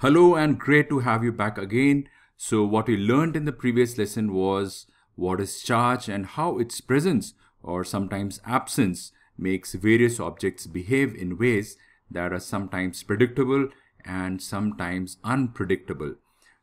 Hello and great to have you back again. So what we learned in the previous lesson was what is charge and how its presence or sometimes absence makes various objects behave in ways that are sometimes predictable and sometimes unpredictable.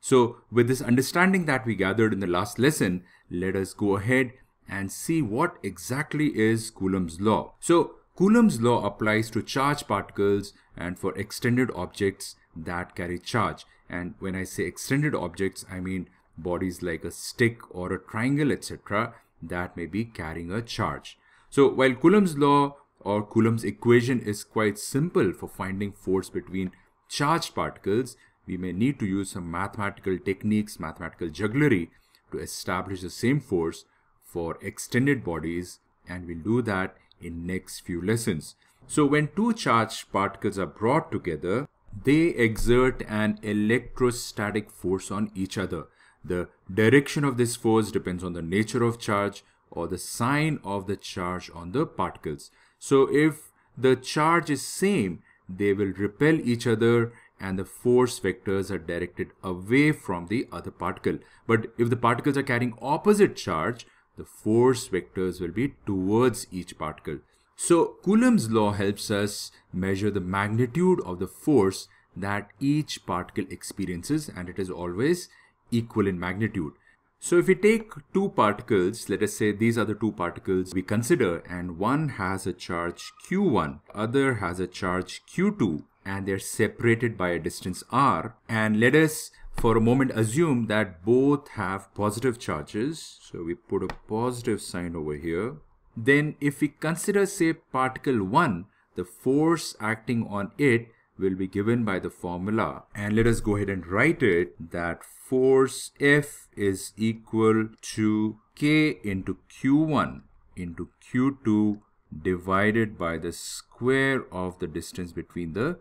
So with this understanding that we gathered in the last lesson, let us go ahead and see what exactly is Coulomb's law. So Coulomb's law applies to charged particles and for extended objects that carry charge. And when I say extended objects, I mean bodies like a stick or a triangle, etc., that may be carrying a charge. So while Coulomb's law or Coulomb's equation is quite simple for finding force between charged particles, we may need to use some mathematical techniques, mathematical jugglery to establish the same force for extended bodies and we'll do that in next few lessons. So when two charged particles are brought together, they exert an electrostatic force on each other. The direction of this force depends on the nature of charge or the sign of the charge on the particles. So if the charge is same, they will repel each other and the force vectors are directed away from the other particle. But if the particles are carrying opposite charge, the force vectors will be towards each particle. So Coulomb's law helps us measure the magnitude of the force that each particle experiences and it is always equal in magnitude. So if we take two particles, let us say these are the two particles we consider and one has a charge q1, other has a charge q2 and they're separated by a distance r and let us for a moment assume that both have positive charges. So we put a positive sign over here. Then if we consider say particle 1, the force acting on it will be given by the formula. And let us go ahead and write it that force F is equal to K into Q1 into Q2 divided by the square of the distance between the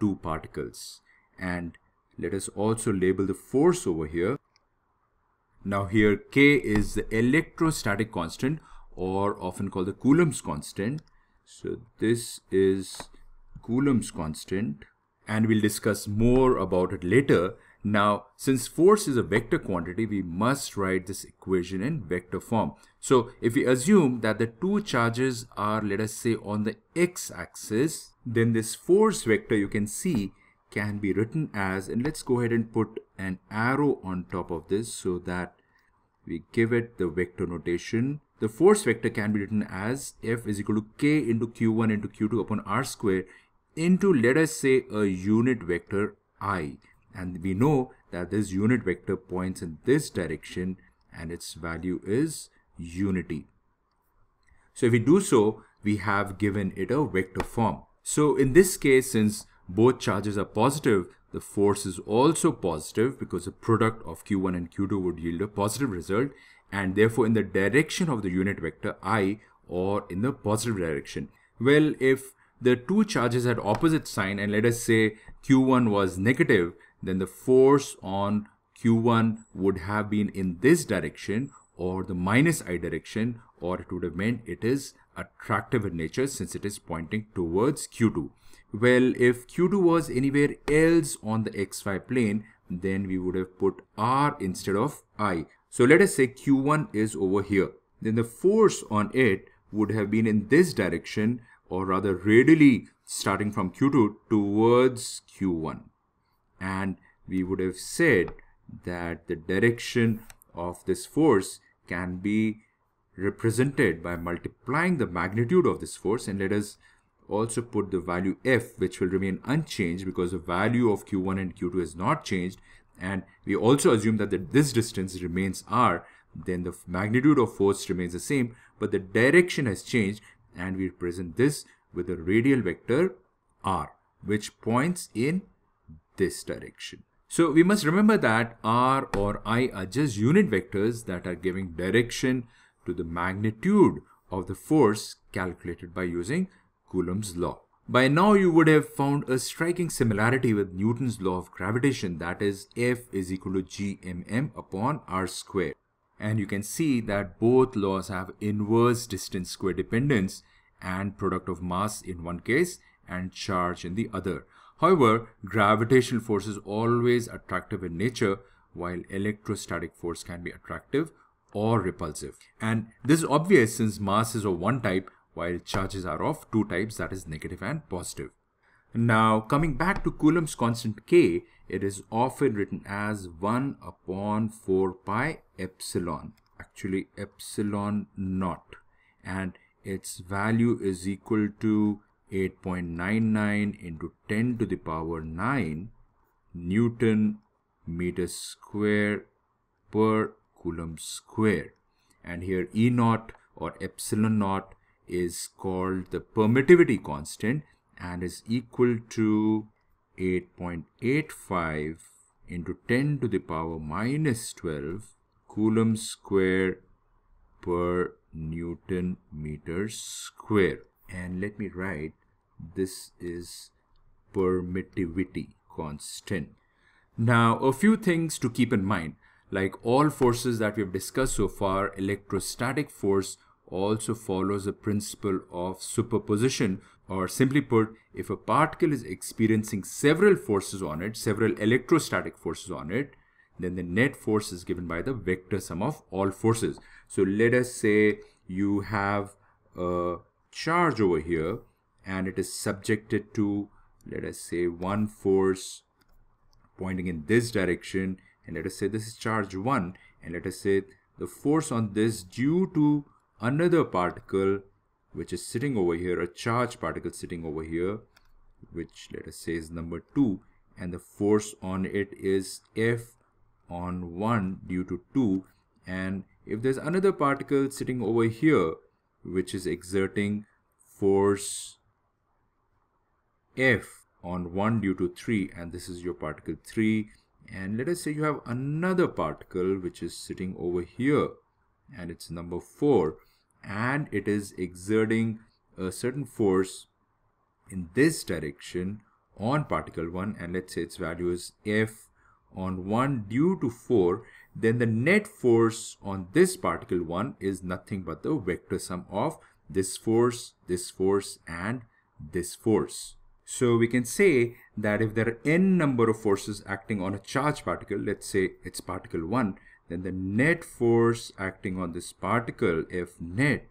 two particles. And let us also label the force over here. Now here K is the electrostatic constant or often called the Coulomb's constant so this is Coulomb's constant and we'll discuss more about it later. Now, since force is a vector quantity, we must write this equation in vector form. So if we assume that the two charges are, let us say, on the x-axis, then this force vector you can see can be written as, and let's go ahead and put an arrow on top of this so that we give it the vector notation. The force vector can be written as F is equal to K into Q1 into Q2 upon R square into let us say a unit vector i and we know that this unit vector points in this direction and its value is unity. So if we do so, we have given it a vector form. So in this case, since both charges are positive, the force is also positive because the product of q1 and q2 would yield a positive result and therefore in the direction of the unit vector i or in the positive direction. Well, if the two charges had opposite sign and let us say q1 was negative then the force on q1 would have been in this direction or the minus i direction or it would have meant it is attractive in nature since it is pointing towards q2 well if q2 was anywhere else on the xy plane then we would have put r instead of i so let us say q1 is over here. Then the force on it would have been in this direction or rather radially starting from Q2 towards Q1 and we would have said that the direction of this force can be represented by multiplying the magnitude of this force. And let us also put the value f which will remain unchanged because the value of q1 and q2 is not changed and we also assume that the, this distance remains r then the magnitude of force remains the same but the direction has changed and we represent this with a radial vector r which points in this direction. So we must remember that r or i are just unit vectors that are giving direction to the magnitude of the force calculated by using Coulomb's law. By now you would have found a striking similarity with Newton's law of gravitation that is F is equal to gmm upon r square and you can see that both laws have inverse distance square dependence and product of mass in one case and charge in the other. However, gravitational force is always attractive in nature while electrostatic force can be attractive or repulsive. And this is obvious since mass is of one type while charges are of two types that is negative and positive. Now coming back to Coulomb's constant K, it is often written as 1 upon 4 pi epsilon, actually epsilon naught and its value is equal to 8.99 into 10 to the power 9 Newton meter square per Coulomb square. And here E naught or epsilon naught is called the permittivity constant and is equal to 8.85 into 10 to the power minus 12 Coulomb square per Newton meter square. And let me write this is permittivity constant. Now, a few things to keep in mind. Like all forces that we've discussed so far, electrostatic force also follows the principle of superposition or simply put, if a particle is experiencing several forces on it, several electrostatic forces on it, then the net force is given by the vector sum of all forces. So let us say you have a charge over here and it is subjected to, let us say, one force pointing in this direction and let us say this is charge 1 and let us say the force on this due to another particle which is sitting over here, a charged particle sitting over here, which let us say is number 2, and the force on it is F on 1 due to 2, and if there's another particle sitting over here, which is exerting force F on 1 due to 3, and this is your particle 3, and let us say you have another particle which is sitting over here, and it's number 4, and it is exerting a certain force in this direction on particle 1 and let's say its value is f on 1 due to 4 then the net force on this particle 1 is nothing but the vector sum of this force, this force and this force. So we can say that if there are n number of forces acting on a charged particle, let's say it's particle 1, then the net force acting on this particle F net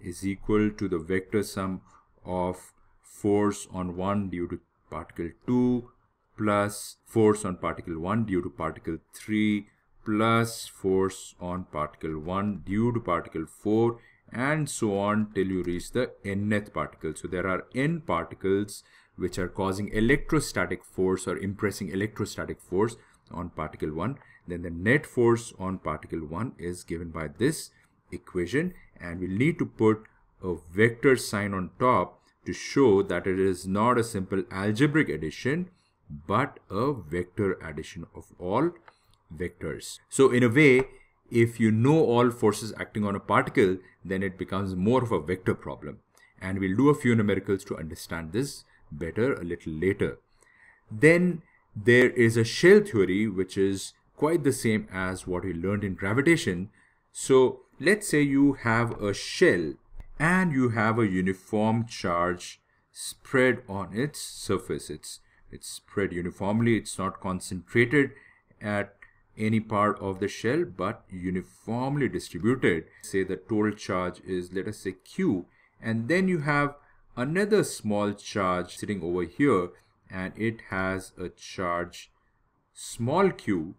is equal to the vector sum of force on 1 due to particle 2 plus force on particle 1 due to particle 3 plus force on particle 1 due to particle 4 and so on till you reach the nth particle. So there are n particles which are causing electrostatic force or impressing electrostatic force on particle 1 then the net force on particle 1 is given by this equation and we'll need to put a vector sign on top to show that it is not a simple algebraic addition but a vector addition of all vectors. So in a way if you know all forces acting on a particle then it becomes more of a vector problem and we'll do a few numericals to understand this better a little later. Then there is a shell theory which is quite the same as what we learned in gravitation. So let's say you have a shell and you have a uniform charge spread on its surface. It's, it's spread uniformly, it's not concentrated at any part of the shell but uniformly distributed. Say the total charge is let us say Q and then you have another small charge sitting over here and it has a charge small q.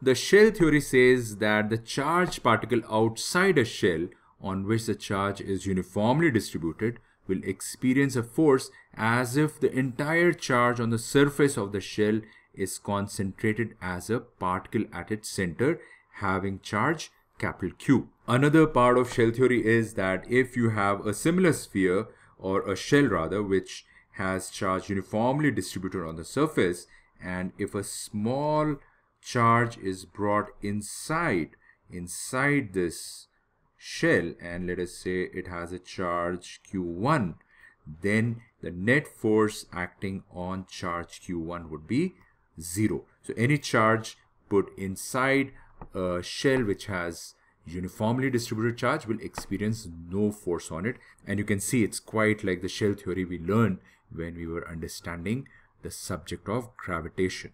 The shell theory says that the charged particle outside a shell on which the charge is uniformly distributed will experience a force as if the entire charge on the surface of the shell is concentrated as a particle at its center having charge capital Q. Another part of shell theory is that if you have a similar sphere or a shell rather which has charge uniformly distributed on the surface and if a small charge is brought inside inside this shell and let us say it has a charge q1 then the net force acting on charge q1 would be zero so any charge put inside a shell which has uniformly distributed charge will experience no force on it and you can see it's quite like the shell theory we learned when we were understanding the subject of gravitation.